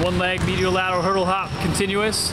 One leg medial lateral hurdle hop continuous.